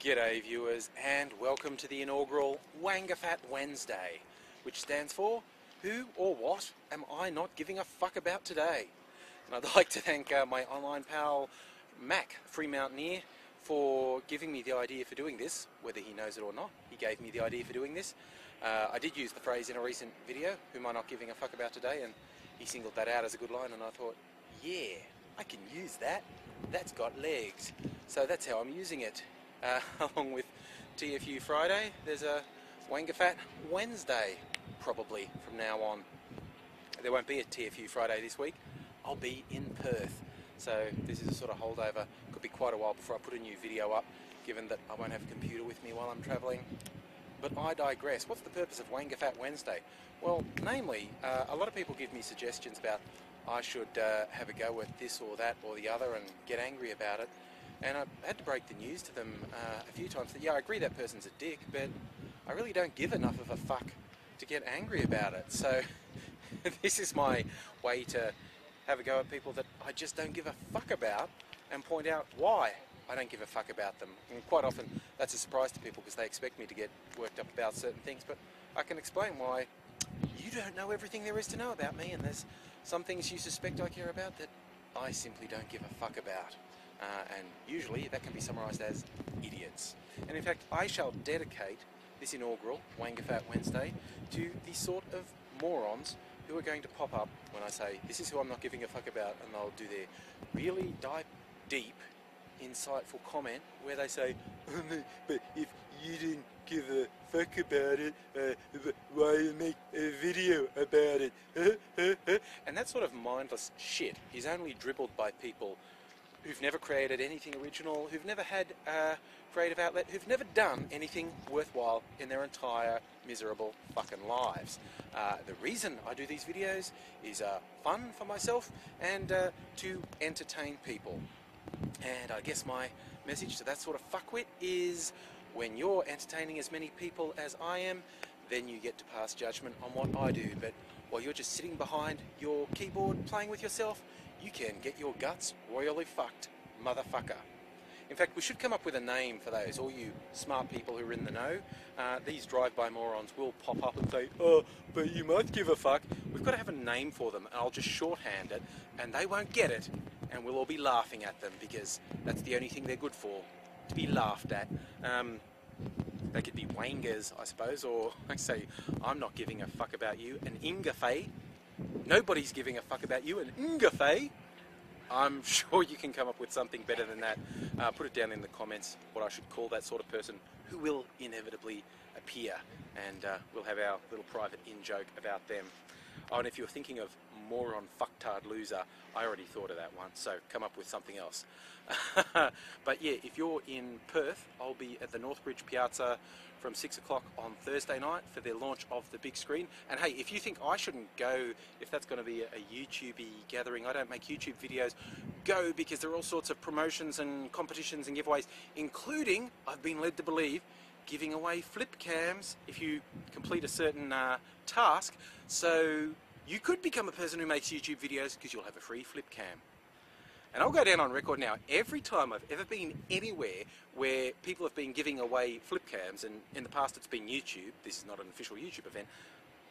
G'day viewers and welcome to the inaugural Waingafat Wednesday, which stands for Who or What Am I Not Giving a Fuck About Today? And I'd like to thank uh, my online pal Mac, Free Mountaineer, for giving me the idea for doing this, whether he knows it or not. He gave me the idea for doing this. Uh, I did use the phrase in a recent video, Who am I not giving a fuck about today? And he singled that out as a good line and I thought, yeah, I can use that. That's got legs. So that's how I'm using it. Uh, along with TFU Friday, there's a Waingafat Wednesday, probably from now on. There won't be a TFU Friday this week. I'll be in Perth. So this is a sort of holdover. Could be quite a while before I put a new video up, given that I won't have a computer with me while I'm travelling. But I digress. What's the purpose of Waingafat Wednesday? Well, namely, uh, a lot of people give me suggestions about I should uh, have a go at this or that or the other and get angry about it. And I had to break the news to them uh, a few times that, yeah, I agree that person's a dick, but I really don't give enough of a fuck to get angry about it. So this is my way to have a go at people that I just don't give a fuck about and point out why I don't give a fuck about them. And quite often that's a surprise to people because they expect me to get worked up about certain things, but I can explain why you don't know everything there is to know about me and there's some things you suspect I care about that I simply don't give a fuck about. Uh, and usually that can be summarised as idiots. And in fact, I shall dedicate this inaugural Waingafat Wednesday to the sort of morons who are going to pop up when I say, this is who I'm not giving a fuck about, and they'll do their really dive deep, insightful comment where they say, oh, but if you didn't give a fuck about it, uh, why make a video about it? and that sort of mindless shit is only dribbled by people who've never created anything original, who've never had a creative outlet, who've never done anything worthwhile in their entire miserable fucking lives. Uh, the reason I do these videos is uh, fun for myself and uh, to entertain people. And I guess my message to that sort of fuckwit is when you're entertaining as many people as I am, then you get to pass judgment on what I do. But while you're just sitting behind your keyboard playing with yourself, you can get your guts royally fucked, motherfucker. In fact, we should come up with a name for those, all you smart people who are in the know. Uh, these drive-by morons will pop up and say, oh, but you must give a fuck. We've got to have a name for them, and I'll just shorthand it, and they won't get it, and we'll all be laughing at them, because that's the only thing they're good for, to be laughed at. Um, they could be wangers, I suppose, or I say, I'm not giving a fuck about you, an Ingafay nobody's giving a fuck about you, and Ngafe, I'm sure you can come up with something better than that. Uh, put it down in the comments what I should call that sort of person who will inevitably appear, and uh, we'll have our little private in-joke about them. Oh, and if you're thinking of moron fucktard loser, I already thought of that one, so come up with something else. but yeah, if you're in Perth, I'll be at the Northbridge Piazza from 6 o'clock on Thursday night for the launch of the big screen. And hey, if you think I shouldn't go, if that's going to be a, a YouTube gathering, I don't make YouTube videos, go because there are all sorts of promotions and competitions and giveaways, including, I've been led to believe, giving away flip cams if you complete a certain uh, task. So you could become a person who makes YouTube videos because you'll have a free flip cam. And I'll go down on record now, every time I've ever been anywhere where people have been giving away flip cams, and in the past it's been YouTube, this is not an official YouTube event,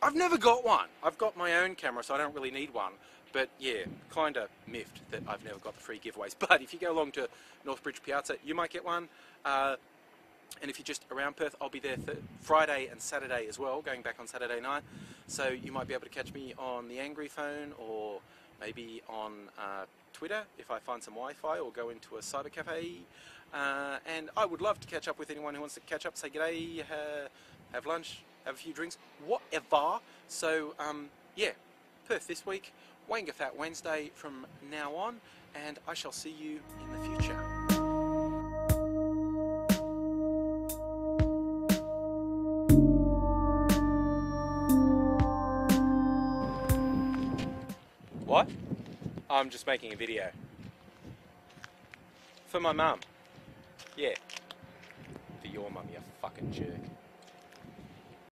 I've never got one. I've got my own camera, so I don't really need one. But yeah, kind of miffed that I've never got the free giveaways. But if you go along to Northbridge Piazza, you might get one. Uh, and if you're just around Perth, I'll be there Friday and Saturday as well, going back on Saturday night. So you might be able to catch me on the Angry Phone or maybe on uh, Twitter if I find some Wi-Fi or go into a cyber cafe. Uh, and I would love to catch up with anyone who wants to catch up, say g'day, uh, have lunch, have a few drinks, whatever. So um, yeah, Perth this week, Waingafat Wednesday from now on, and I shall see you in the future. I'm just making a video. For my mum. Yeah. For your mum, you fucking jerk.